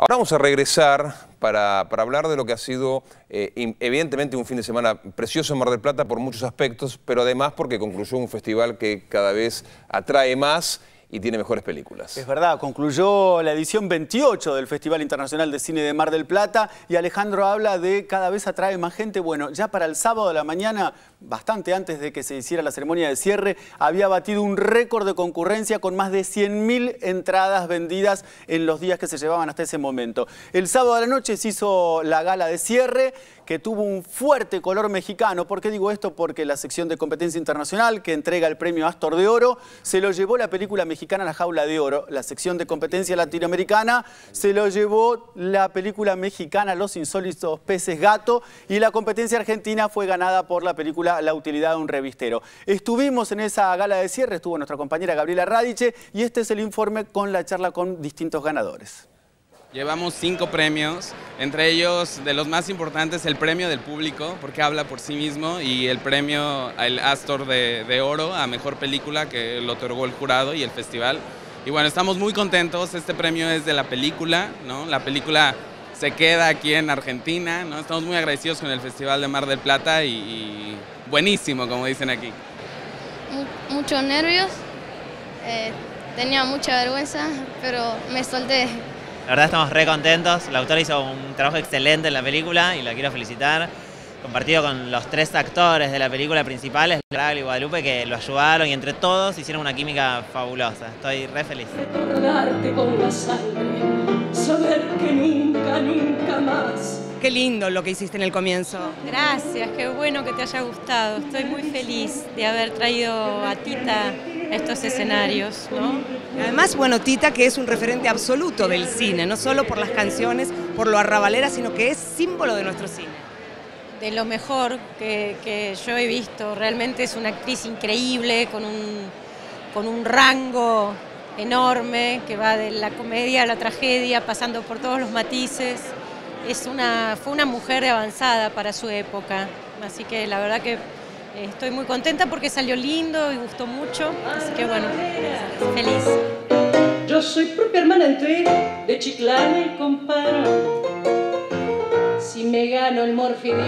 Ahora vamos a regresar para, hablar de lo que ha sido eh, evidentemente un fin de semana precioso en Mar del Plata por muchos aspectos, pero además porque concluyó un festival que cada vez atrae más y tiene mejores películas. Es verdad, concluyó la edición 28 del Festival Internacional de Cine de Mar del Plata y Alejandro habla de cada vez atrae más gente. Bueno, ya para el sábado de la mañana, bastante antes de que se hiciera la ceremonia de cierre, había batido un récord de concurrencia con más de 100.000 entradas vendidas en los días que se llevaban hasta ese momento. El sábado de la noche se hizo la gala de cierre que tuvo un fuerte color mexicano. ¿Por qué digo esto? Porque la sección de competencia internacional que entrega el premio Astor de Oro se lo llevó la película mexicana La Jaula de Oro. La sección de competencia latinoamericana se lo llevó la película mexicana Los Insólitos Peces Gato y la competencia argentina fue ganada por la película La Utilidad de un Revistero. Estuvimos en esa gala de cierre, estuvo nuestra compañera Gabriela Radiche y este es el informe con la charla con distintos ganadores. Llevamos cinco premios, entre ellos de los más importantes el premio del público, porque habla por sí mismo, y el premio al Astor de, Oro a Mejor Película, que lo otorgó el jurado y el festival. Y bueno, estamos muy contentos, este premio es de la película, ¿no? La película se queda aquí en Argentina, ¿no? Estamos muy agradecidos con el Festival de Mar del Plata y, buenísimo, como dicen aquí. Muchos nervios, eh, tenía mucha vergüenza, pero me solté. La verdad estamos re contentos, la autora hizo un trabajo excelente en la película y la quiero felicitar. Compartido con los tres actores de la película principales, Raúl y Guadalupe, que lo ayudaron y entre todos hicieron una química fabulosa. Estoy re feliz. con la sangre, saber que nunca, nunca más. Qué lindo lo que hiciste en el comienzo. Gracias, qué bueno que te haya gustado. Estoy muy feliz de haber traído a Tita estos escenarios. ¿no? Además, bueno, Tita que es un referente absoluto del cine, no solo por las canciones, por lo arrabalera, sino que es símbolo de nuestro cine. De lo mejor que, yo he visto, realmente es una actriz increíble, con un, con un rango enorme que va de la comedia a la tragedia, pasando por todos los matices. Es una, fue una mujer avanzada para su época, así que la verdad que Estoy muy contenta porque salió lindo y gustó mucho, así que bueno, feliz. Yo soy propia hermana entre de Chiclana y Comparo. Si me gano el morfine